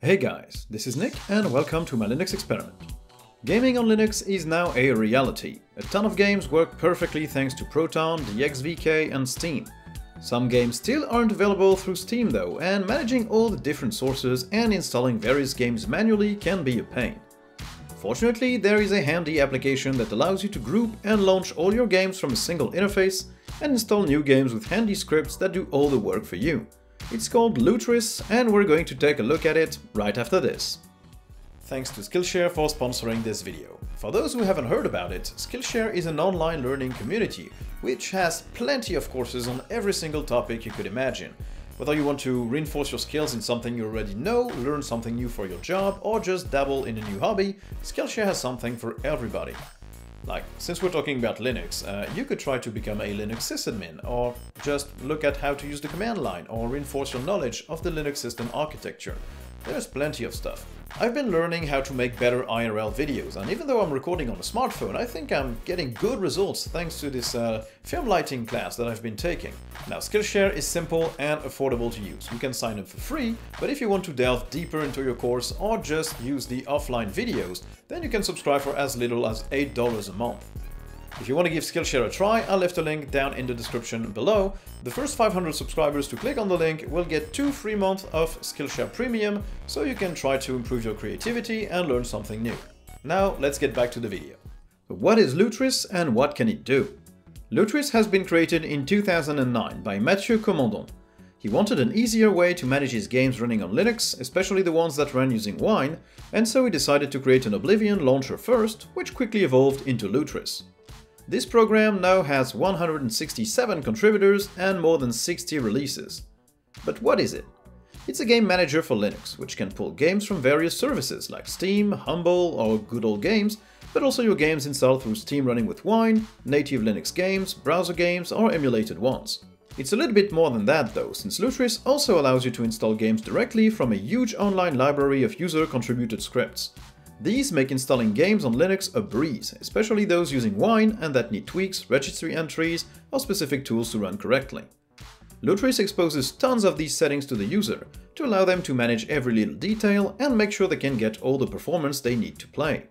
Hey guys, this is Nick and welcome to my Linux experiment. Gaming on Linux is now a reality. A ton of games work perfectly thanks to Proton, DXVK and Steam. Some games still aren't available through Steam though, and managing all the different sources and installing various games manually can be a pain. Fortunately, there is a handy application that allows you to group and launch all your games from a single interface and install new games with handy scripts that do all the work for you. It's called Lutris and we're going to take a look at it right after this. Thanks to Skillshare for sponsoring this video. For those who haven't heard about it, Skillshare is an online learning community which has plenty of courses on every single topic you could imagine. Whether you want to reinforce your skills in something you already know, learn something new for your job, or just dabble in a new hobby, Skillshare has something for everybody. Like, since we're talking about Linux, uh, you could try to become a Linux sysadmin, or just look at how to use the command line, or reinforce your knowledge of the Linux system architecture. There's plenty of stuff. I've been learning how to make better IRL videos, and even though I'm recording on a smartphone, I think I'm getting good results thanks to this uh, film lighting class that I've been taking. Now, Skillshare is simple and affordable to use. You can sign up for free, but if you want to delve deeper into your course or just use the offline videos, then you can subscribe for as little as $8 a month. If you want to give Skillshare a try, I'll left a link down in the description below. The first 500 subscribers to click on the link will get 2 free months of Skillshare Premium, so you can try to improve your creativity and learn something new. Now, let's get back to the video. What is Lutris and what can it do? Lutris has been created in 2009 by Mathieu Comandon. He wanted an easier way to manage his games running on Linux, especially the ones that ran using Wine, and so he decided to create an Oblivion launcher first, which quickly evolved into Lutris. This program now has 167 contributors and more than 60 releases. But what is it? It's a game manager for Linux, which can pull games from various services like Steam, Humble or Good Old Games, but also your games installed through Steam running with Wine, native Linux games, browser games or emulated ones. It's a little bit more than that though, since Lutris also allows you to install games directly from a huge online library of user-contributed scripts. These make installing games on Linux a breeze, especially those using Wine and that need tweaks, registry entries, or specific tools to run correctly. Lutris exposes tons of these settings to the user to allow them to manage every little detail and make sure they can get all the performance they need to play.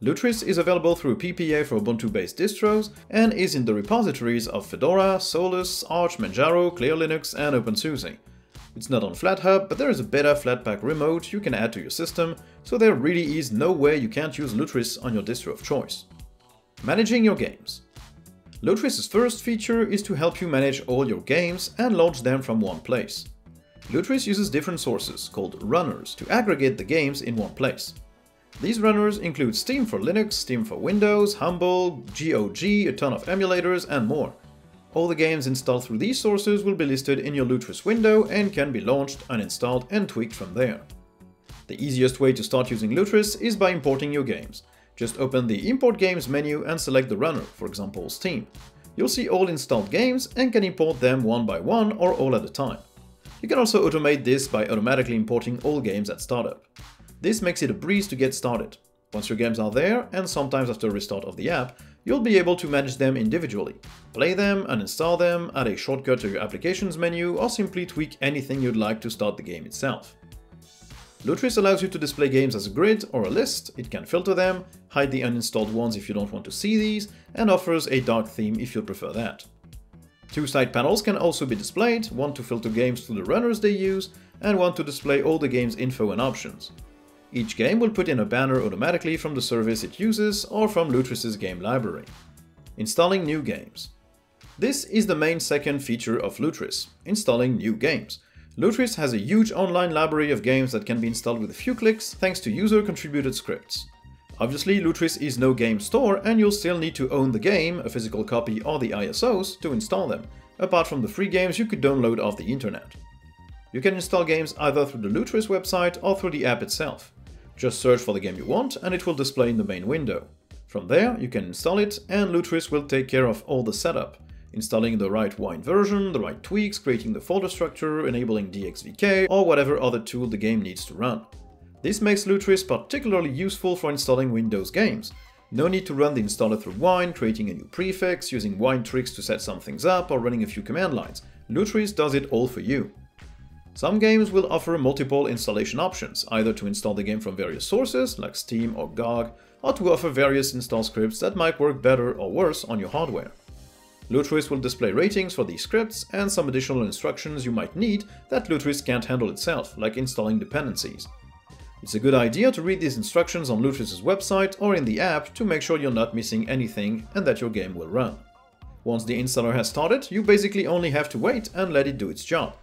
Lutris is available through PPA for Ubuntu-based distros and is in the repositories of Fedora, Solus, Arch, Manjaro, Clear Linux, and OpenSUSE. It's not on FlatHub, but there is a better Flatpak remote you can add to your system, so there really is no way you can't use Lutris on your distro of choice. Managing your games. Lutris' first feature is to help you manage all your games and launch them from one place. Lutris uses different sources, called runners, to aggregate the games in one place. These runners include Steam for Linux, Steam for Windows, Humble, GOG, a ton of emulators, and more. All the games installed through these sources will be listed in your Lutris window and can be launched, uninstalled and tweaked from there. The easiest way to start using Lutris is by importing your games. Just open the Import Games menu and select the runner, for example Steam. You'll see all installed games and can import them one by one or all at a time. You can also automate this by automatically importing all games at startup. This makes it a breeze to get started. Once your games are there, and sometimes after a restart of the app, you'll be able to manage them individually. Play them, uninstall them, add a shortcut to your applications menu, or simply tweak anything you'd like to start the game itself. Lutris allows you to display games as a grid or a list, it can filter them, hide the uninstalled ones if you don't want to see these, and offers a dark theme if you prefer that. Two side panels can also be displayed, one to filter games to the runners they use, and one to display all the game's info and options. Each game will put in a banner automatically from the service it uses or from Lutris' game library. Installing new games. This is the main second feature of Lutris, installing new games. Lutris has a huge online library of games that can be installed with a few clicks thanks to user-contributed scripts. Obviously, Lutris is no game store and you'll still need to own the game, a physical copy or the ISOs, to install them, apart from the free games you could download off the internet. You can install games either through the Lutris website or through the app itself. Just search for the game you want and it will display in the main window. From there, you can install it and Lutris will take care of all the setup, installing the right wine version, the right tweaks, creating the folder structure, enabling DXVK, or whatever other tool the game needs to run. This makes Lutris particularly useful for installing Windows games. No need to run the installer through Wine, creating a new prefix, using Wine tricks to set some things up, or running a few command lines. Lutris does it all for you. Some games will offer multiple installation options, either to install the game from various sources, like Steam or GOG, or to offer various install scripts that might work better or worse on your hardware. Lutris will display ratings for these scripts and some additional instructions you might need that Lutris can't handle itself, like installing dependencies. It's a good idea to read these instructions on Lutris' website or in the app to make sure you're not missing anything and that your game will run. Once the installer has started, you basically only have to wait and let it do its job.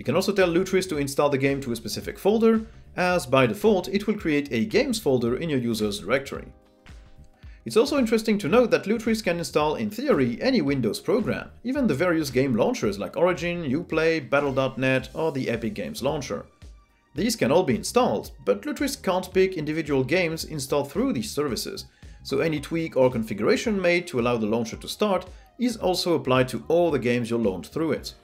You can also tell Lutris to install the game to a specific folder, as by default it will create a games folder in your user's directory. It's also interesting to note that Lutris can install, in theory, any Windows program, even the various game launchers like Origin, Uplay, Battle.net or the Epic Games Launcher. These can all be installed, but Lutris can't pick individual games installed through these services, so any tweak or configuration made to allow the launcher to start is also applied to all the games you'll launch through it.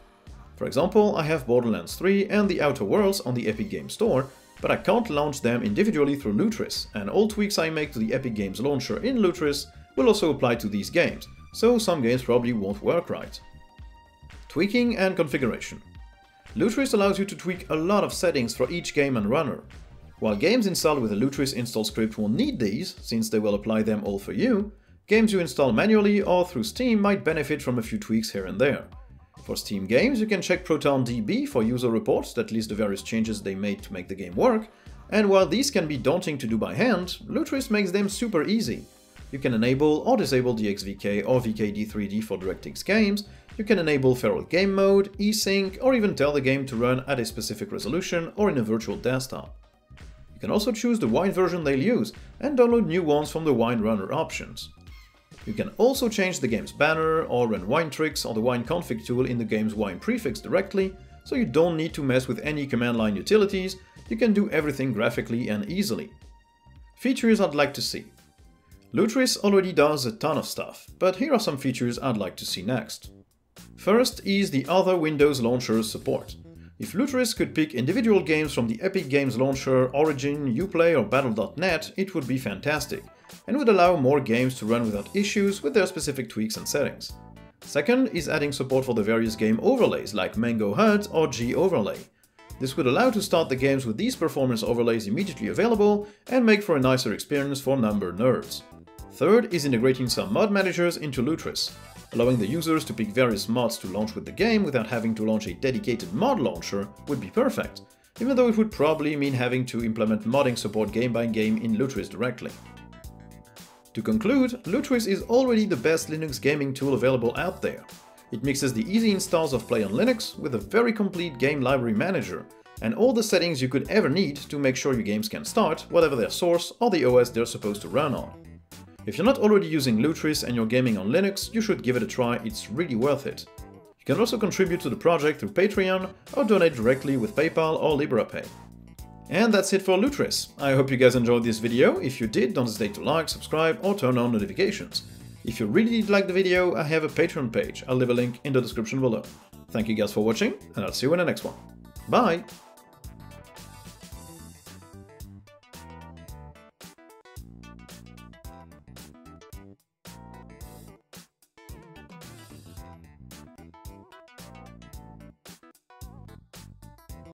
For example, I have Borderlands 3 and The Outer Worlds on the Epic Games Store, but I can't launch them individually through Lutris, and all tweaks I make to the Epic Games launcher in Lutris will also apply to these games, so some games probably won't work right. Tweaking and configuration. Lutris allows you to tweak a lot of settings for each game and runner. While games installed with a Lutris install script won't need these, since they will apply them all for you, games you install manually or through Steam might benefit from a few tweaks here and there. For Steam games, you can check ProtonDB for user reports that list the various changes they made to make the game work, and while these can be daunting to do by hand, Lutris makes them super easy. You can enable or disable DXVK or VKD3D for DirectX games, you can enable Feral Game Mode, eSync, or even tell the game to run at a specific resolution or in a virtual desktop. You can also choose the Wine version they'll use, and download new ones from the Wine Runner options. You can also change the game's banner or run wine tricks or the wine config tool in the game's wine prefix directly, so you don't need to mess with any command line utilities, you can do everything graphically and easily. Features I'd like to see. Lutris already does a ton of stuff, but here are some features I'd like to see next. First is the other Windows launchers support. If Lutris could pick individual games from the Epic Games Launcher, Origin, Uplay or Battle.net, it would be fantastic and would allow more games to run without issues with their specific tweaks and settings. Second is adding support for the various game overlays like Mango HUD or G-Overlay. This would allow to start the games with these performance overlays immediately available and make for a nicer experience for number nerds. Third is integrating some mod managers into Lutris, allowing the users to pick various mods to launch with the game without having to launch a dedicated mod launcher would be perfect, even though it would probably mean having to implement modding support game by game in Lutris directly. To conclude, Lutris is already the best Linux gaming tool available out there. It mixes the easy installs of Play on Linux with a very complete game library manager, and all the settings you could ever need to make sure your games can start, whatever their source or the OS they're supposed to run on. If you're not already using Lutris and you're gaming on Linux, you should give it a try, it's really worth it. You can also contribute to the project through Patreon or donate directly with PayPal or Liberapay. And that's it for Lutris. I hope you guys enjoyed this video. If you did, don't hesitate to like, subscribe or turn on notifications. If you really did like the video, I have a Patreon page. I'll leave a link in the description below. Thank you guys for watching, and I'll see you in the next one. Bye!